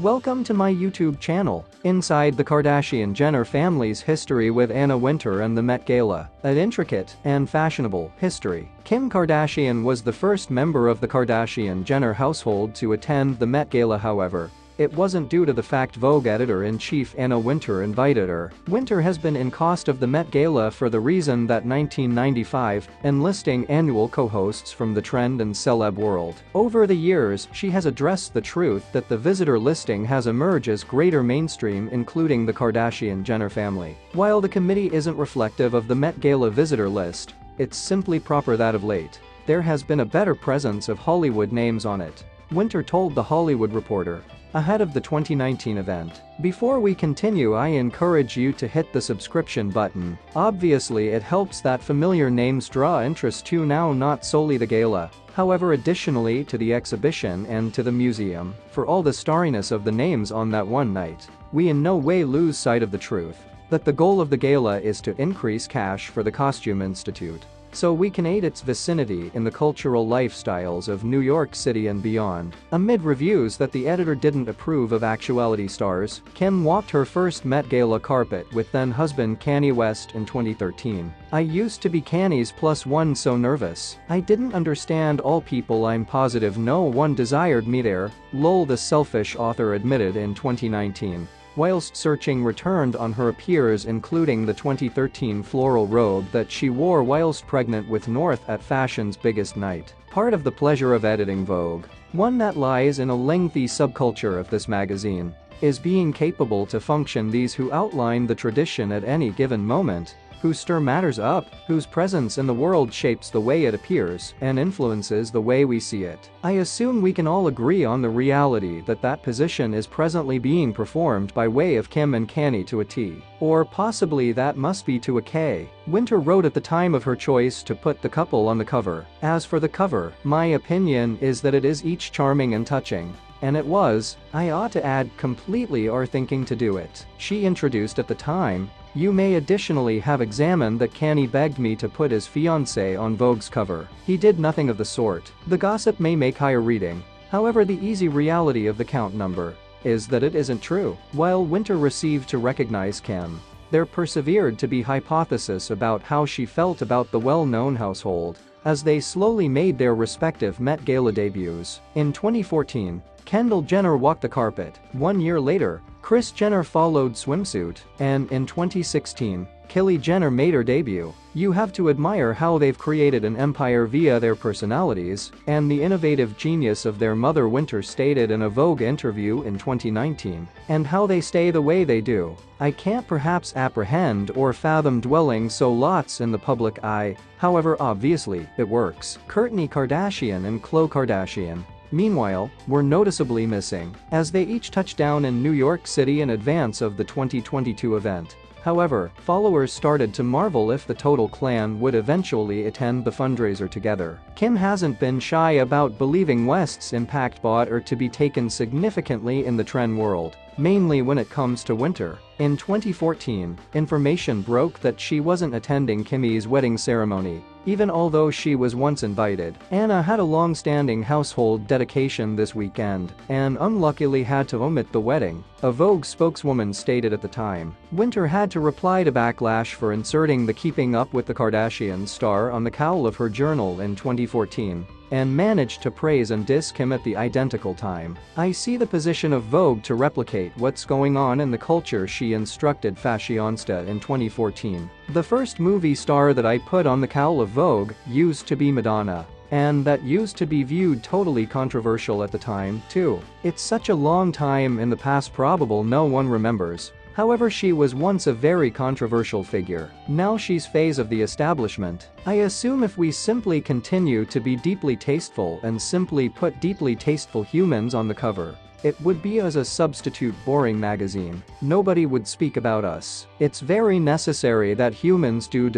Welcome to my YouTube channel, Inside the Kardashian-Jenner family's history with Anna Wintour and the Met Gala, an intricate and fashionable history. Kim Kardashian was the first member of the Kardashian-Jenner household to attend the Met Gala however, it wasn't due to the fact Vogue editor-in-chief Anna Wintour invited her. Wintour has been in cost of the Met Gala for the reason that 1995, enlisting annual co-hosts from the trend and celeb world. Over the years, she has addressed the truth that the visitor listing has emerged as greater mainstream including the Kardashian-Jenner family. While the committee isn't reflective of the Met Gala visitor list, it's simply proper that of late, there has been a better presence of Hollywood names on it. Wintour told The Hollywood Reporter, ahead of the 2019 event. Before we continue I encourage you to hit the subscription button. Obviously it helps that familiar names draw interest to now not solely the gala, however additionally to the exhibition and to the museum. For all the starriness of the names on that one night, we in no way lose sight of the truth that the goal of the gala is to increase cash for the Costume Institute so we can aid its vicinity in the cultural lifestyles of New York City and beyond. Amid reviews that the editor didn't approve of actuality stars, Kim walked her first Met Gala carpet with then-husband Kanye West in 2013. I used to be Kanye's plus one so nervous. I didn't understand all people I'm positive no one desired me there, lol the selfish author admitted in 2019 whilst searching returned on her appears including the 2013 floral robe that she wore whilst pregnant with North at fashion's biggest night. Part of the pleasure of editing Vogue, one that lies in a lengthy subculture of this magazine, is being capable to function these who outline the tradition at any given moment, who stir matters up, whose presence in the world shapes the way it appears and influences the way we see it. I assume we can all agree on the reality that that position is presently being performed by way of Kim and Kanye to a T. Or possibly that must be to a K. Wintour wrote at the time of her choice to put the couple on the cover. As for the cover, my opinion is that it is each charming and touching. And it was, I ought to add, completely or thinking to do it. She introduced at the time, you may additionally have examined that Kanye begged me to put his fiancée on Vogue's cover. He did nothing of the sort. The gossip may make higher reading. However the easy reality of the count number is that it isn't true. While Wintour received to recognize Kim, there persevered to be hypothesis about how she felt about the well-known household as they slowly made their respective Met Gala debuts. In 2014, Kendall Jenner walked the carpet. One year later, Kris Jenner followed swimsuit, and in 2016, Kylie Jenner made her debut. You have to admire how they've created an empire via their personalities, and the innovative genius of their mother Wintour stated in a Vogue interview in 2019, and how they stay the way they do. I can't perhaps apprehend or fathom dwelling so lots in the public eye, however obviously, it works. Kourtney Kardashian and Khloe Kardashian meanwhile, were noticeably missing, as they each touched down in New York City in advance of the 2022 event. However, followers started to marvel if the Total clan would eventually attend the fundraiser together. Kim hasn't been shy about believing West's impact bought her to be taken significantly in the trend world, mainly when it comes to Wintour. In 2014, information broke that she wasn't attending Kimmy's wedding ceremony, even although she was once invited. Anna had a long-standing household dedication this weekend and unluckily had to omit the wedding, a Vogue spokeswoman stated at the time. Wintour had to reply to backlash for inserting the Keeping Up with the Kardashians star on the cowl of her journal in 2014 and managed to praise and diss him at the identical time. I see the position of Vogue to replicate what's going on in the culture she instructed Fashionista in 2014. The first movie star that I put on the cowl of Vogue used to be Madonna. And that used to be viewed totally controversial at the time, too. It's such a long time in the past probable no one remembers. However she was once a very controversial figure. Now she's phase of the establishment. I assume if we simply continue to be deeply tasteful and simply put deeply tasteful humans on the cover, it would be as a substitute boring magazine. Nobody would speak about us. It's very necessary that humans do